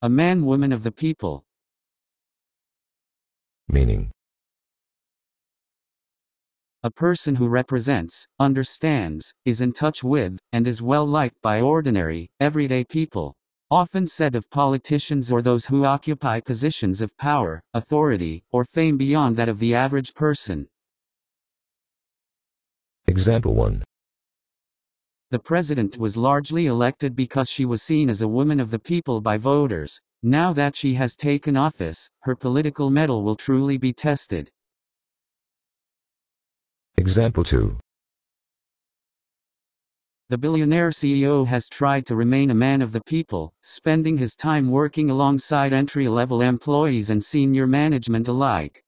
A man woman of the people. Meaning. A person who represents, understands, is in touch with, and is well liked by ordinary, everyday people. Often said of politicians or those who occupy positions of power, authority, or fame beyond that of the average person. Example 1. The president was largely elected because she was seen as a woman of the people by voters. Now that she has taken office, her political mettle will truly be tested. Example 2. The billionaire CEO has tried to remain a man of the people, spending his time working alongside entry level employees and senior management alike.